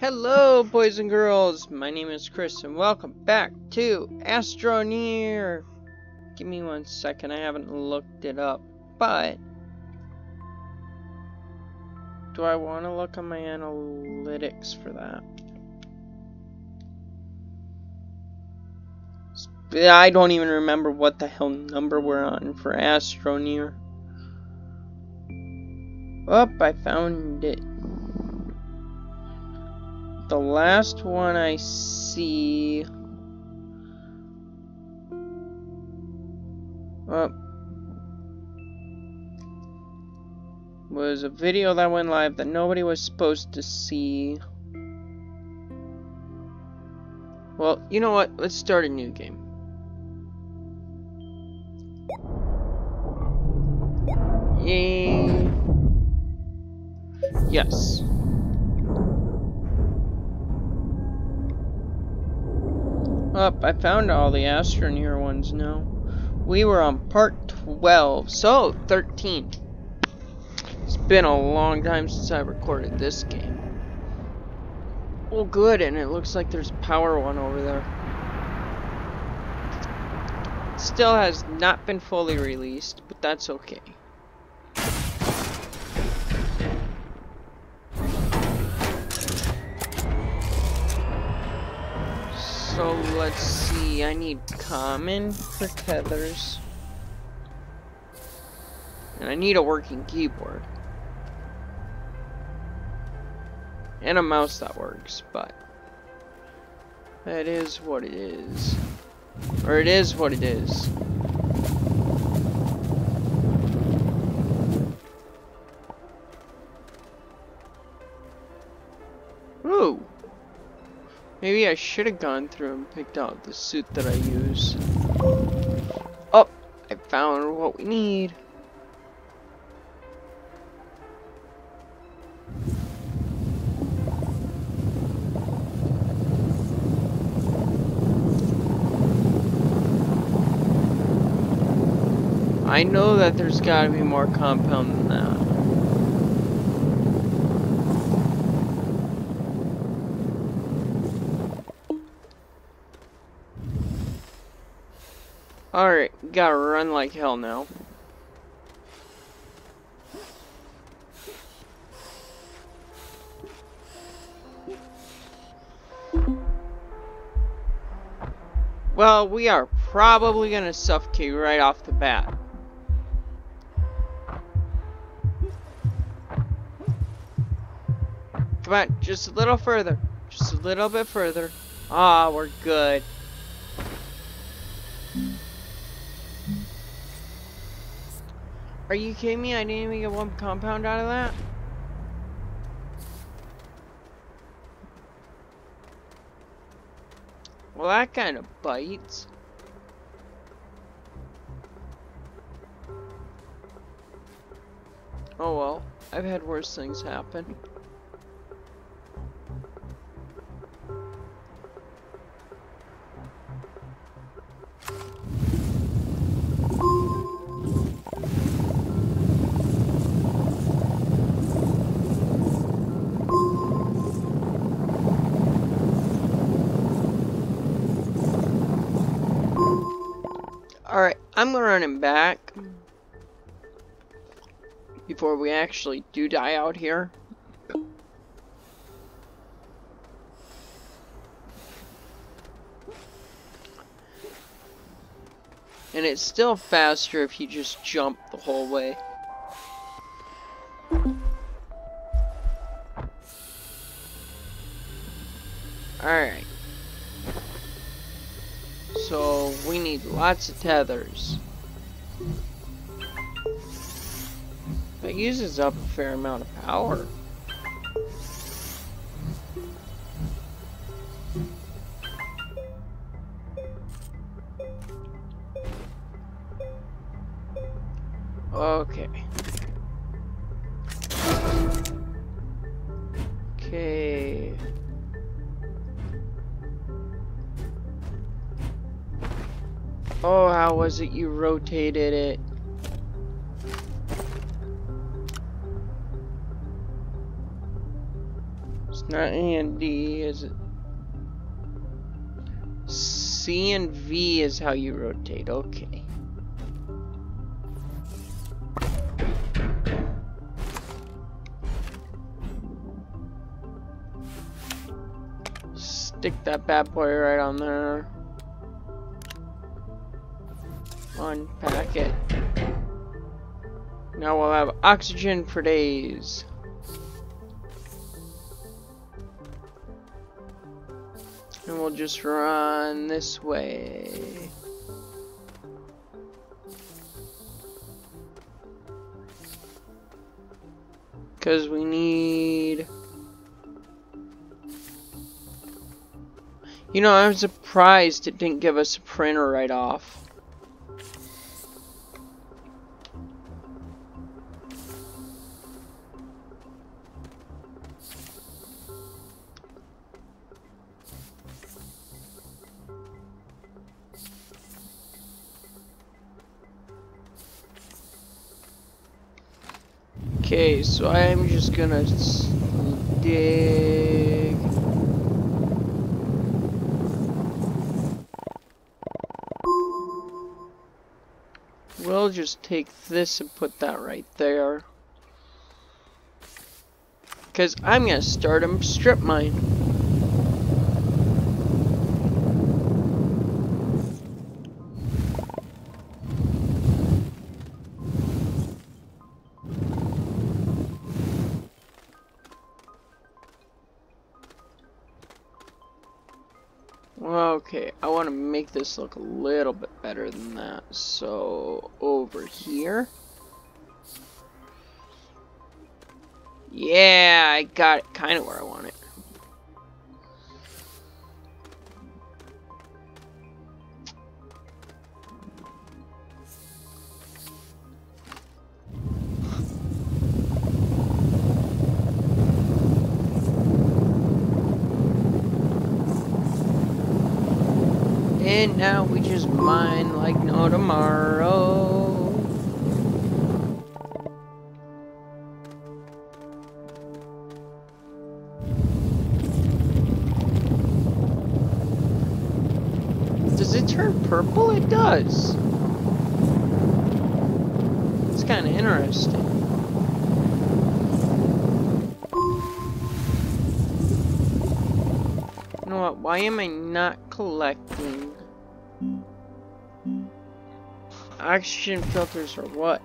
Hello, boys and girls. My name is Chris, and welcome back to Astroneer. Give me one second. I haven't looked it up, but do I want to look on my analytics for that? I don't even remember what the hell number we're on for Astroneer. Oh, I found it. The last one I see... Oh, was a video that went live that nobody was supposed to see. Well, you know what? Let's start a new game. Yay. Yes. Up, I found all the Astroneer ones now. We were on part 12, so 13. It's been a long time since I recorded this game. Oh good, and it looks like there's power one over there. Still has not been fully released, but that's okay. So let's see, I need common for tethers. And I need a working keyboard. And a mouse that works, but that is what it is. Or it is what it is. Maybe I should have gone through and picked out the suit that I use. Oh, I found what we need. I know that there's gotta be more compound than that. Alright, gotta run like hell now. Well, we are probably gonna suffocate right off the bat. Come on, just a little further. Just a little bit further. Ah, we're good. Are you kidding me? I didn't even get one compound out of that? Well, that kind of bites. Oh well, I've had worse things happen. I'm running back mm. before we actually do die out here. And it's still faster if you just jump the whole way. Alright. So we need lots of tethers. It uses up a fair amount of power. How you rotated it? It's not A and D, is it? C and V is how you rotate, okay. Stick that bad boy right on there. Unpack it. Now we'll have oxygen for days. And we'll just run this way. Because we need... You know, I'm surprised it didn't give us a printer right off. Okay, so I'm just gonna dig. We'll just take this and put that right there. Because I'm gonna start a strip mine. Want to make this look a little bit better than that. So, over here. Yeah, I got it kind of where I want it. And now we just mine like no tomorrow. Does it turn purple? It does. It's kind of interesting. You know what? Why am I not collecting? Oxygen filters or what?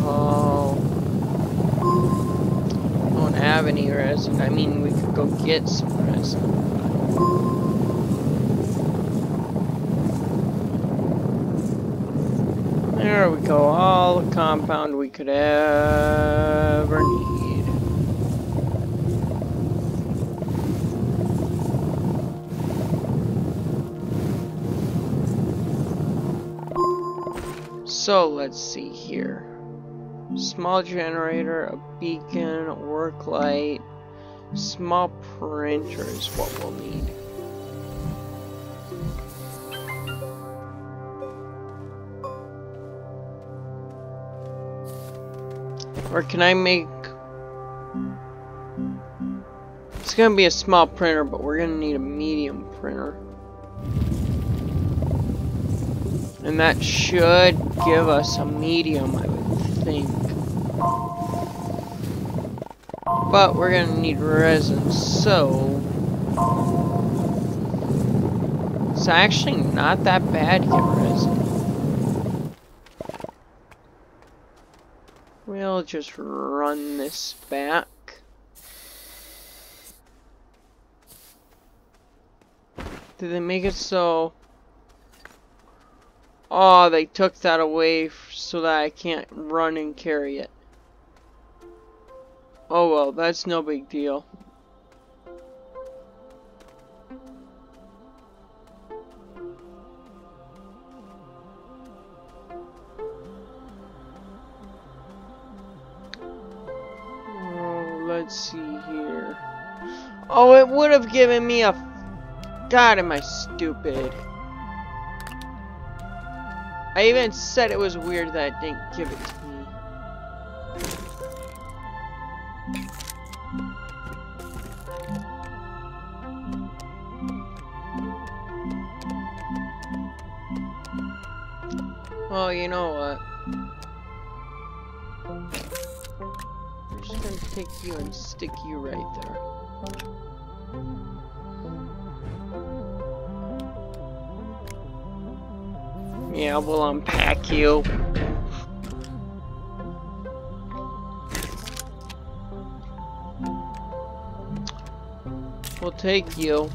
Oh. Don't have any resin. I mean, we could go get some resin. There we go, all the compound we could ever need. So let's see here. Small generator, a beacon, work light, small printer is what we'll need. Or can I make... It's gonna be a small printer, but we're gonna need a medium printer. And that should give us a medium, I would think. But we're gonna need resin, so... It's actually not that bad to get resin. We'll just run this back. Did they make it so... Oh, they took that away so that I can't run and carry it. Oh well, that's no big deal. Oh, let's see here. Oh, it would have given me a... God, am I stupid. I even said it was weird that I didn't give it to me. Well, you know what? I'm just gonna take you and stick you right there. Yeah, we'll unpack you. We'll take you.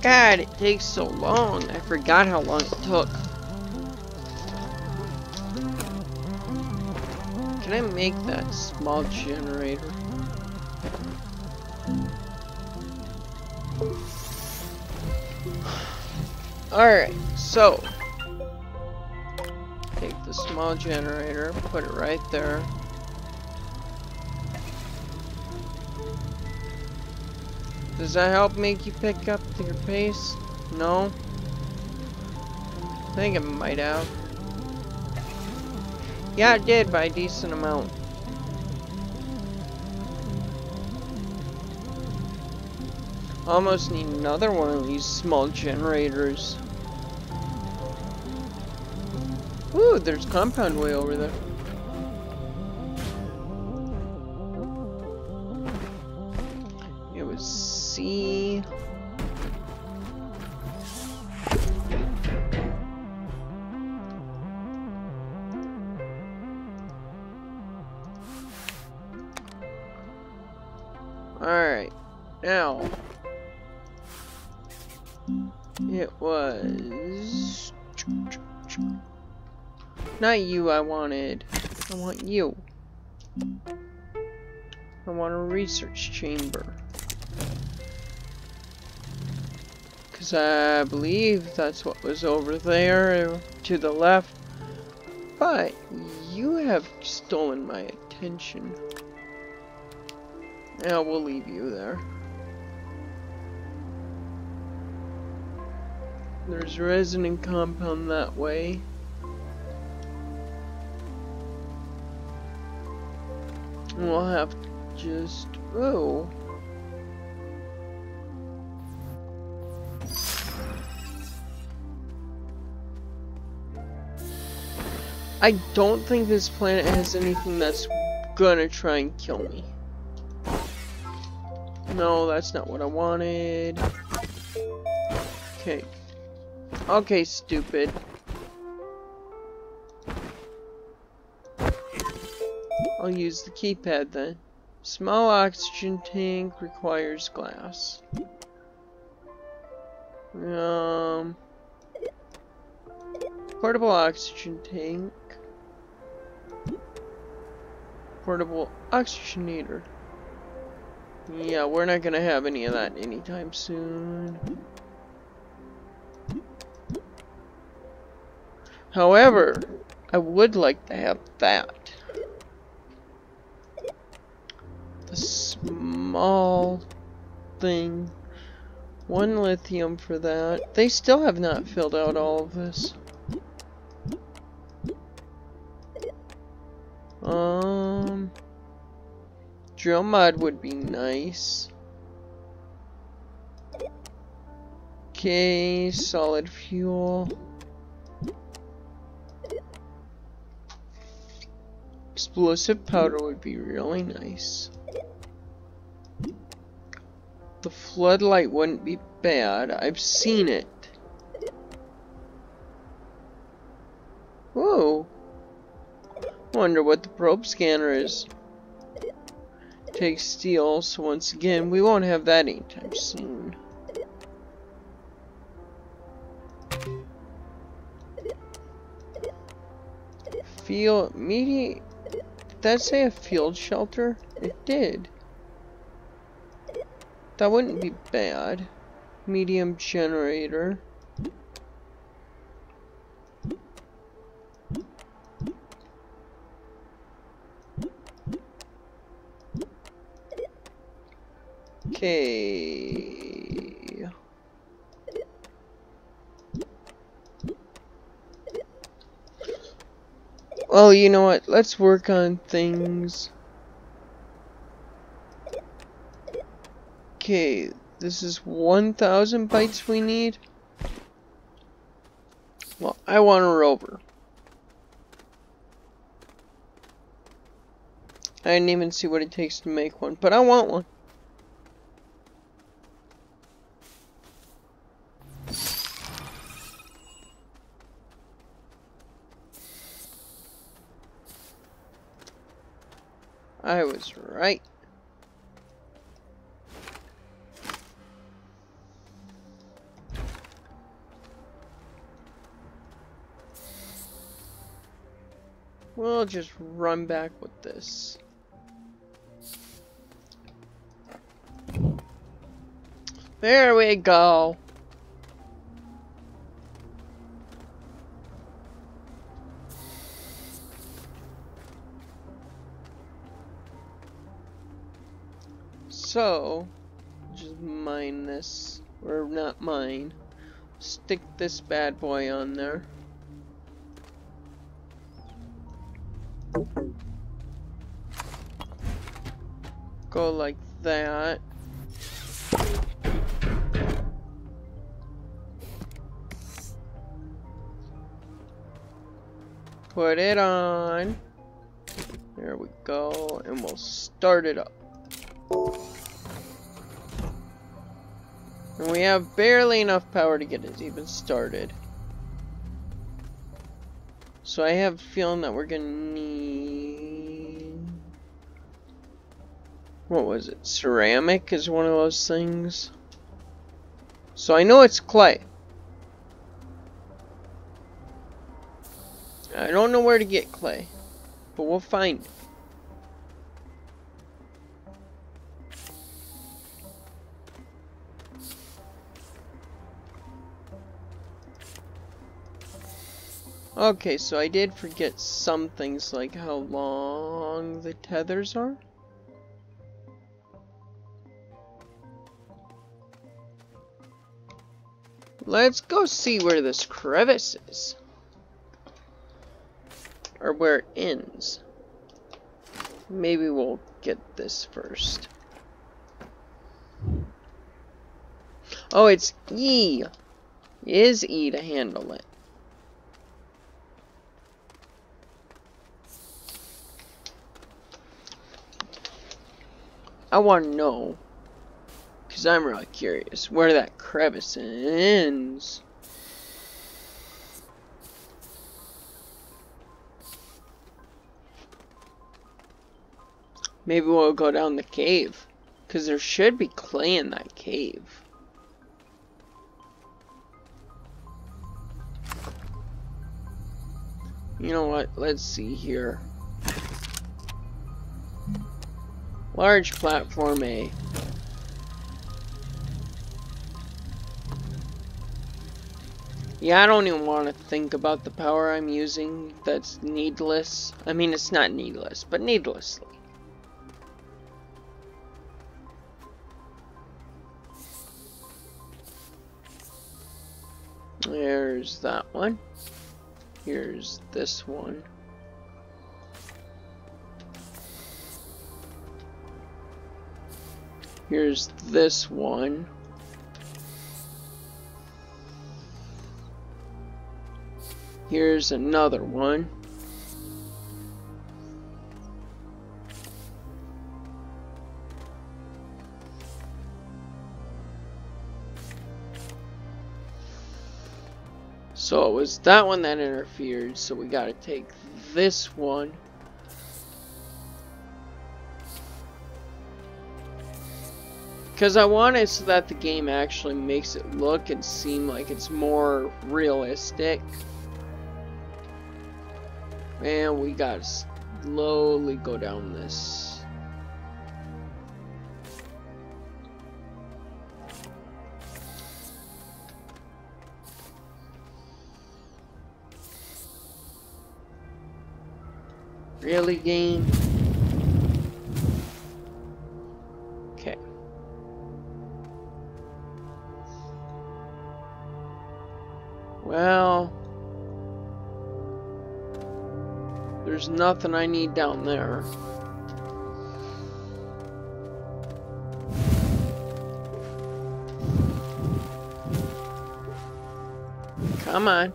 God, it takes so long. I forgot how long it took. Can I make that small generator? Alright, so take the small generator, put it right there. Does that help make you pick up your pace? No? I think it might have. Yeah, it did by a decent amount. Almost need another one of these small generators. Ooh, there's compound way over there. Alright, not you I wanted, I want you. I want a research chamber. Because I believe that's what was over there to the left. But you have stolen my attention. Now we'll leave you there. There's resonant compound that way. We'll have just... Oh. I don't think this planet has anything that's gonna try and kill me. No, that's not what I wanted. Okay. Okay, stupid. I'll use the keypad then. Small oxygen tank requires glass. Um, portable oxygen tank. Portable oxygenator. Yeah, we're not gonna have any of that anytime soon. However, I would like to have that. The small thing. One lithium for that. They still have not filled out all of this. Um... Drill mud would be nice. Okay, solid fuel. Explosive powder would be really nice. The floodlight wouldn't be bad. I've seen it. Whoa. Wonder what the probe scanner is take steel, so once again, we won't have that anytime soon. Field, media, did that say a field shelter? It did. That wouldn't be bad. Medium generator. Okay. Well, you know what? Let's work on things. Okay, This is 1,000 bytes we need? Well, I want a rover. I didn't even see what it takes to make one, but I want one. I was right. We'll just run back with this. There we go. So, just mine this, or not mine, stick this bad boy on there. Go like that. Put it on. There we go. And we'll start it up. And we have barely enough power to get it even started. So I have a feeling that we're gonna need... What was it? Ceramic is one of those things. So I know it's clay. I don't know where to get clay. But we'll find it. Okay, so I did forget some things like how long the tethers are. Let's go see where this crevice is. Or where it ends. Maybe we'll get this first. Oh, it's E. Is E to handle it. I want to know, because I'm really curious, where that crevice ends. Maybe we'll go down the cave, because there should be clay in that cave. You know what, let's see here. Large platform A. Yeah, I don't even want to think about the power I'm using. That's needless. I mean, it's not needless, but needlessly. There's that one. Here's this one. Here's this one. Here's another one. So it was that one that interfered, so we gotta take this one. Because I want it so that the game actually makes it look and seem like it's more realistic. And we gotta slowly go down this. Really, game? Okay. Well... There's nothing I need down there. Come on.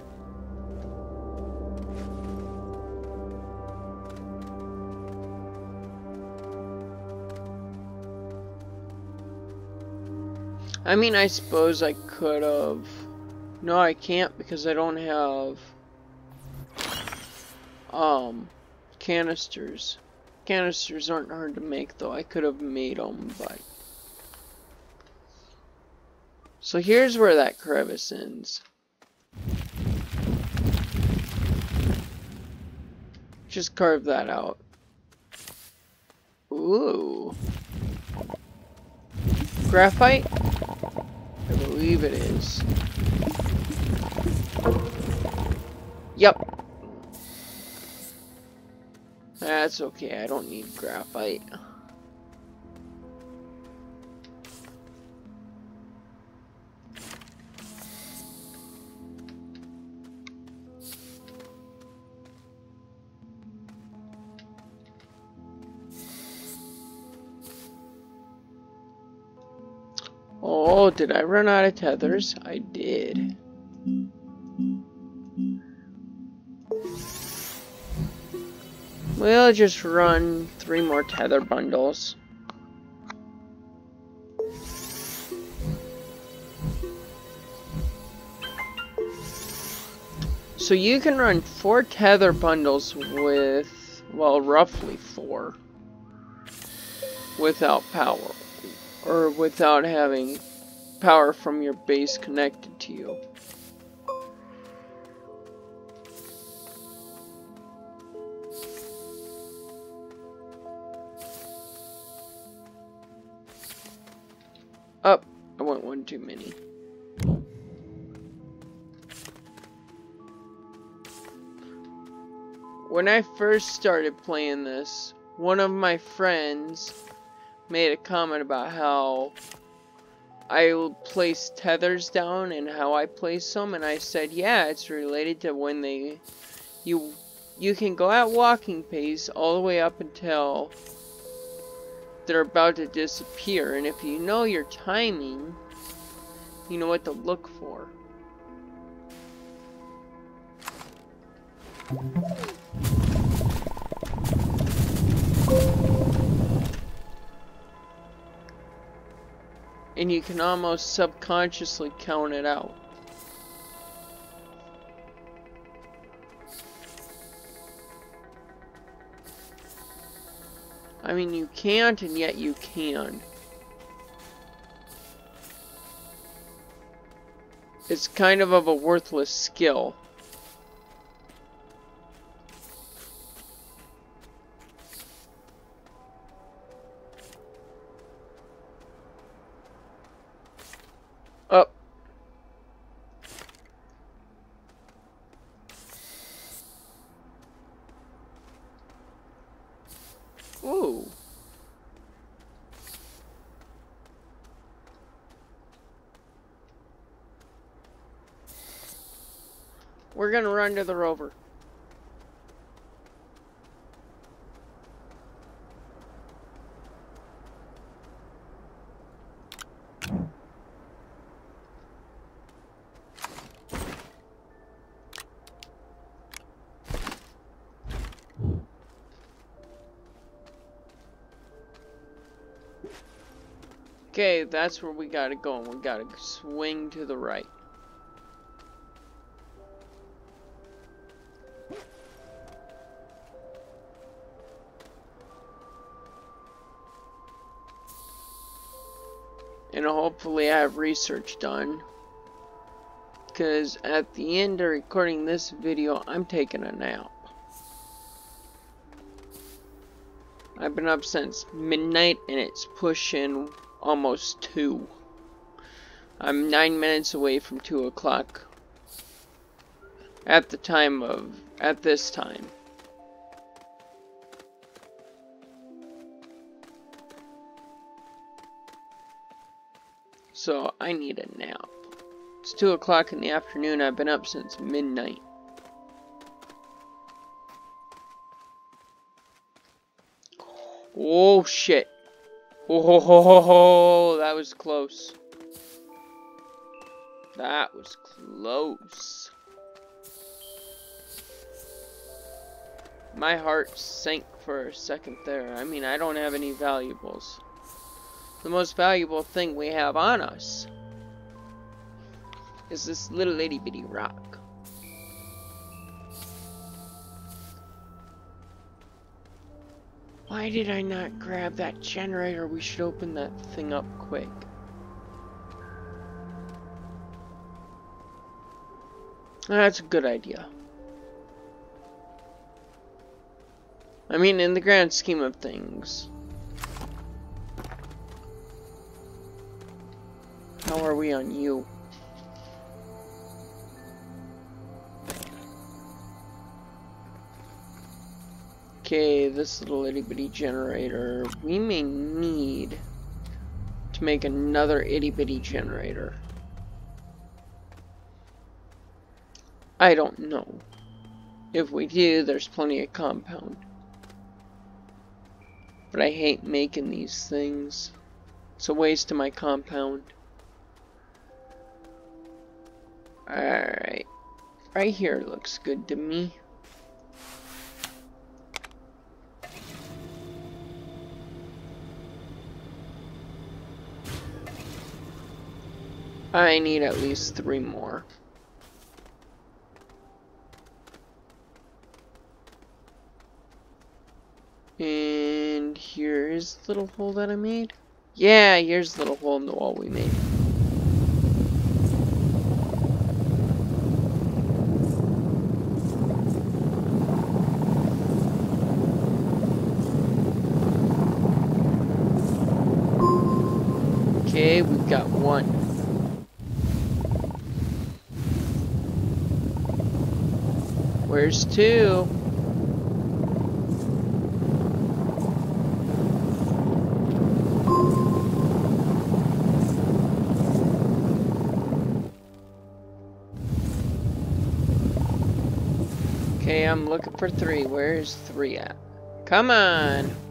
I mean, I suppose I could have. No, I can't because I don't have um canisters. Canisters aren't hard to make though. I could have made them, but so here's where that crevice ends. Just carve that out. Ooh. Graphite? I believe it is. That's okay, I don't need graphite. Oh, did I run out of tethers? I did. We'll just run three more tether bundles. So you can run four tether bundles with, well, roughly four, without power or without having power from your base connected to you. Up, I want one too many. When I first started playing this, one of my friends made a comment about how I place tethers down and how I place them, and I said, yeah, it's related to when they, you, you can go at walking pace all the way up until they're about to disappear, and if you know your timing, you know what to look for. and you can almost subconsciously count it out. I mean, you can't, and yet you can. It's kind of of a worthless skill. Gonna run to the rover. Okay, that's where we gotta go. And we gotta swing to the right. And hopefully I have research done. Because at the end of recording this video, I'm taking a nap. I've been up since midnight and it's pushing almost 2. I'm 9 minutes away from 2 o'clock. At the time of, at this time. so I need a nap. It's 2 o'clock in the afternoon. I've been up since midnight. Oh, shit. Oh, ho, ho, ho, ho. that was close. That was close. My heart sank for a second there. I mean, I don't have any valuables. The most valuable thing we have on us is this little itty bitty rock. Why did I not grab that generator? We should open that thing up quick. That's a good idea. I mean, in the grand scheme of things. How are we on you? Okay, this little itty bitty generator. We may need to make another itty bitty generator. I don't know. If we do, there's plenty of compound. But I hate making these things. It's a waste of my compound. Alright. Right here looks good to me. I need at least three more. And here's the little hole that I made. Yeah, here's the little hole in the wall we made. We've got one. Where's two? Okay, I'm looking for three. Where's three at? Come on!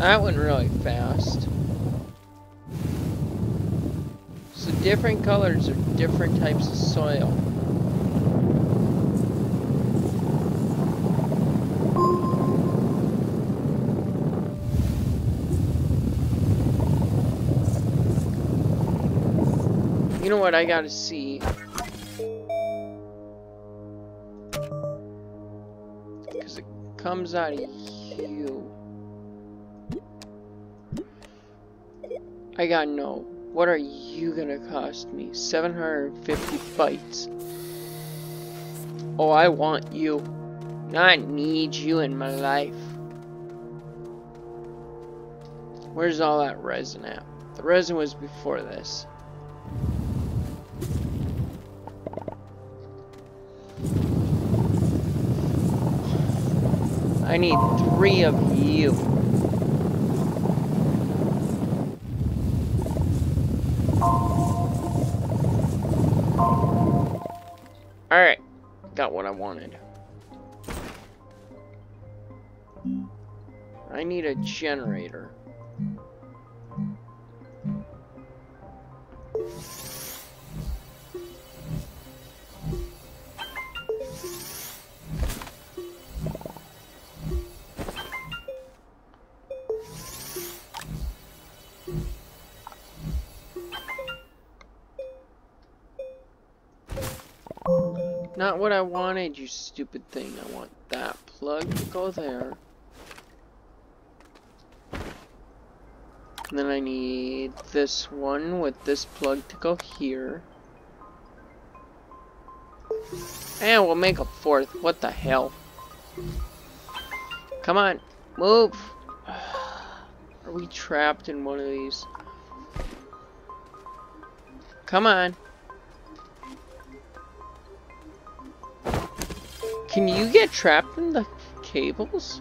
That went really fast. So different colors are different types of soil. You know what I gotta see? Because it comes out of you. I got no. What are you gonna cost me? 750 bytes. Oh, I want you. I need you in my life. Where's all that resin at? The resin was before this. I need three of you. Wanted. I need a generator. Not what I wanted, you stupid thing. I want that plug to go there. And then I need this one with this plug to go here. And we'll make a fourth. What the hell? Come on, move. Are we trapped in one of these? Come on. Can you get trapped in the cables?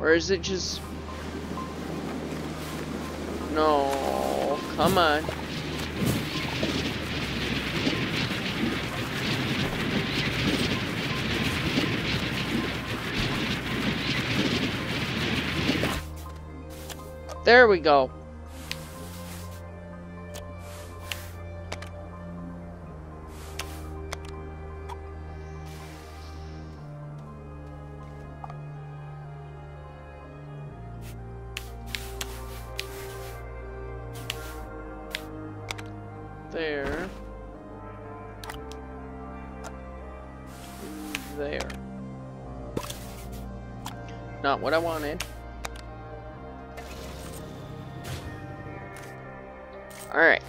Or is it just... No, come on. There we go. Not what I wanted. Alright.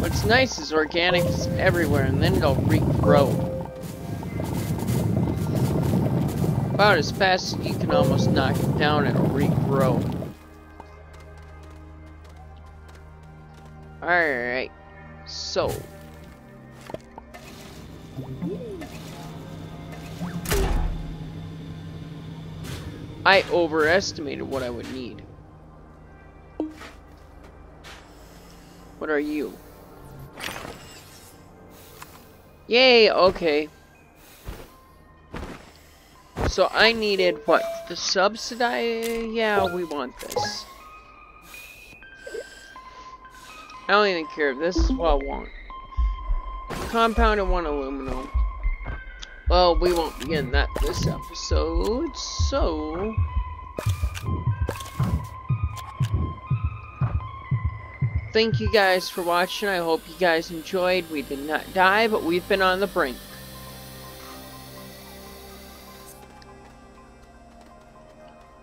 What's nice is organics everywhere and then they'll regrow. About as fast as you can almost knock it down, it'll regrow. I overestimated what I would need. What are you? Yay, okay. So I needed what? The subsidize? Yeah, we want this. I don't even care. If this is what I want. Compound and one aluminum. Well, we won't be getting that this episode, so... Thank you guys for watching. I hope you guys enjoyed. We did not die, but we've been on the brink.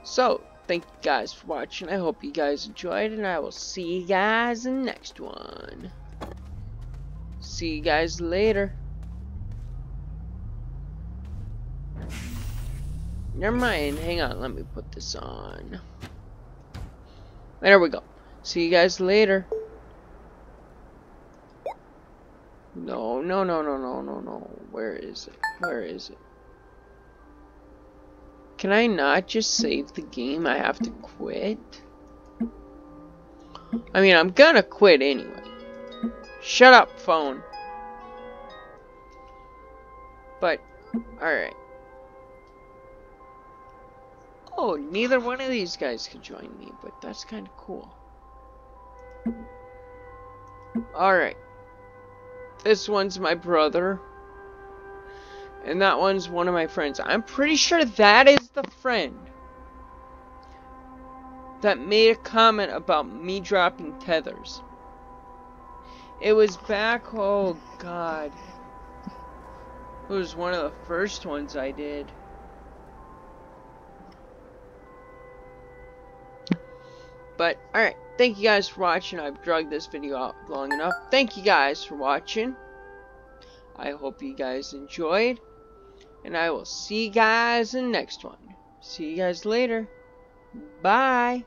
So, thank you guys for watching. I hope you guys enjoyed, and I will see you guys in the next one. See you guys later. Never mind. Hang on. Let me put this on. There we go. See you guys later. No, no, no, no, no, no, no. Where is it? Where is it? Can I not just save the game? I have to quit? I mean, I'm gonna quit anyway. Shut up, phone. But, alright. Oh, neither one of these guys could join me, but that's kind of cool. Alright. This one's my brother. And that one's one of my friends. I'm pretty sure that is the friend that made a comment about me dropping tethers. It was back, oh god. It was one of the first ones I did. But, alright. Thank you guys for watching. I've drugged this video out long enough. Thank you guys for watching. I hope you guys enjoyed. And I will see you guys in the next one. See you guys later. Bye.